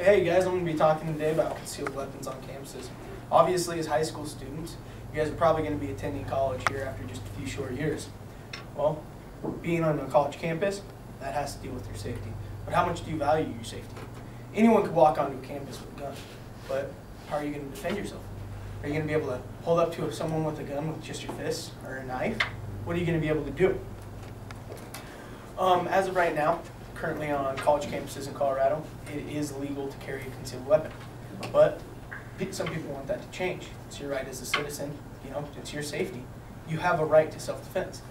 Hey guys, I'm going to be talking today about concealed weapons on campuses. Obviously, as high school students, you guys are probably going to be attending college here after just a few short years. Well, being on a college campus, that has to deal with your safety. But how much do you value your safety? Anyone could walk onto a campus with a gun, but how are you going to defend yourself? Are you going to be able to hold up to someone with a gun with just your fists or a knife? What are you going to be able to do? Um, as of right now, currently on college campuses in Colorado, it is legal to carry a concealed weapon. But some people want that to change. It's your right as a citizen, you know, it's your safety. You have a right to self-defense.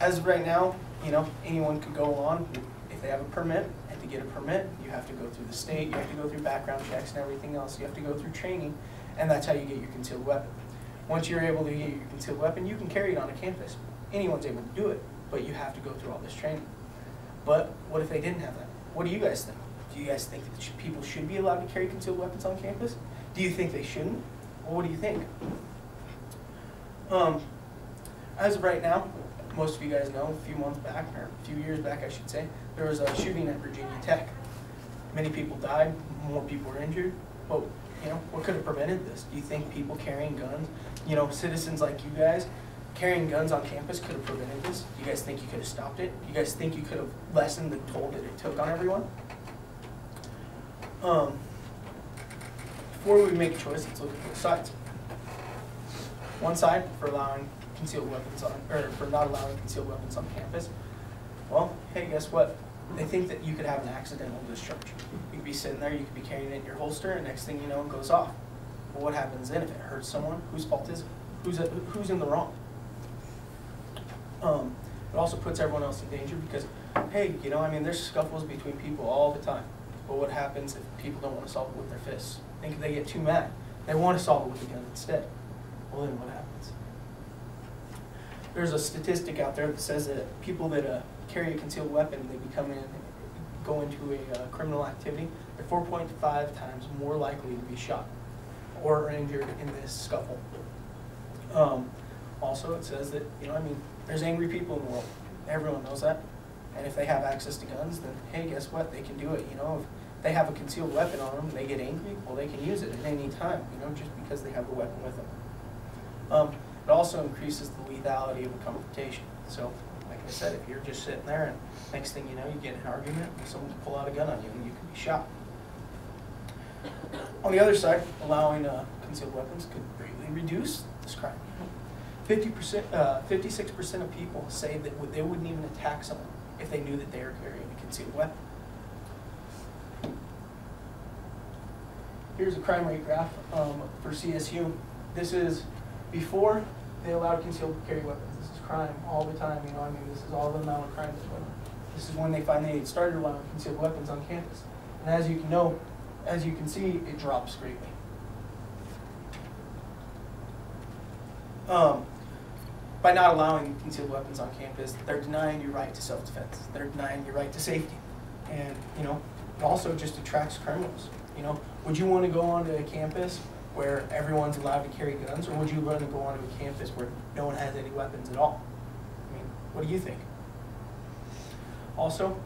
As of right now, you know, anyone could go on, if they have a permit, and to get a permit, you have to go through the state, you have to go through background checks and everything else, you have to go through training, and that's how you get your concealed weapon. Once you're able to get your concealed weapon, you can carry it on a campus. Anyone's able to do it, but you have to go through all this training. But what if they didn't have that? What do you guys think? Do you guys think that people should be allowed to carry concealed weapons on campus? Do you think they shouldn't? Well, what do you think? Um, as of right now, most of you guys know, a few months back, or a few years back, I should say, there was a shooting at Virginia Tech. Many people died, more people were injured. But, you know, what could have prevented this? Do you think people carrying guns, you know, citizens like you guys, carrying guns on campus could have prevented this? Do you guys think you could have stopped it? Do you guys think you could have lessened the toll that it took on everyone? Um, before we make a choice, let's look at both sides. One side for allowing concealed weapons on, or for not allowing concealed weapons on campus. Well, hey, guess what? They think that you could have an accidental discharge. You could be sitting there, you could be carrying it in your holster, and next thing you know, it goes off. Well, what happens then if it hurts someone? Whose fault is it? Who's, who's in the wrong? Um, it also puts everyone else in danger because, hey, you know, I mean, there's scuffles between people all the time. But what happens if people don't want to solve it with their fists? Think if they get too mad. They want to solve it with a gun instead. Well, then what happens? There's a statistic out there that says that people that uh, carry a concealed weapon, they become in, go into a uh, criminal activity, they're 4.5 times more likely to be shot or injured in this scuffle. Um, also, it says that, you know, I mean, there's angry people in the world. Everyone knows that. And if they have access to guns, then hey, guess what? They can do it. You know, if they have a concealed weapon on them they get angry, well, they can use it at any time, you know, just because they have the weapon with them. Um, it also increases the lethality of a confrontation. So, like I said, if you're just sitting there and next thing you know, you get an argument and someone can pull out a gun on you and you can be shot. On the other side, allowing uh, concealed weapons could greatly reduce this crime. Fifty percent, uh, fifty-six percent of people say that they wouldn't even attack someone if they knew that they were carrying a concealed weapon. Here's a crime rate graph um, for CSU. This is before they allowed concealed carry weapons. This is crime all the time. You know, I mean, this is all the amount of crime that's going on. This is when they finally started allowing concealed weapons on campus. And as you can know, as you can see, it drops greatly. Um, by not allowing concealed weapons on campus, they're denying your right to self-defense. They're denying your right to safety. And, you know, it also just attracts criminals. You know, would you want to go onto a campus where everyone's allowed to carry guns, or would you want to go onto a campus where no one has any weapons at all? I mean, what do you think? Also,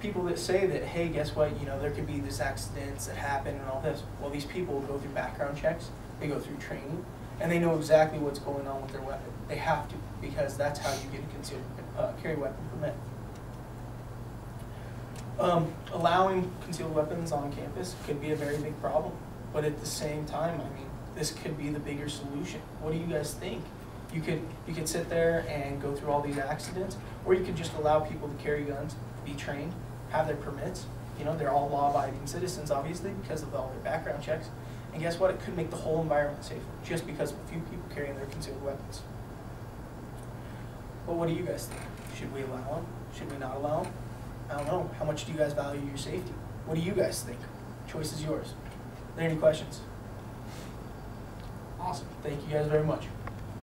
people that say that, hey, guess what, you know, there could be these accidents that happen and all this. Well, these people go through background checks, they go through training, and they know exactly what's going on with their weapon. They have to, because that's how you get a concealed uh, carry weapon permit. Um, allowing concealed weapons on campus could be a very big problem, but at the same time, I mean, this could be the bigger solution. What do you guys think? You could you could sit there and go through all these accidents, or you could just allow people to carry guns, be trained, have their permits. You know, they're all law-abiding citizens, obviously, because of all their background checks. And guess what? It could make the whole environment safer, just because of a few people carrying their concealed weapons. But what do you guys think? Should we allow them? Should we not allow them? I don't know. How much do you guys value your safety? What do you guys think? Choice is yours. Are there any questions? Awesome. Thank you guys very much.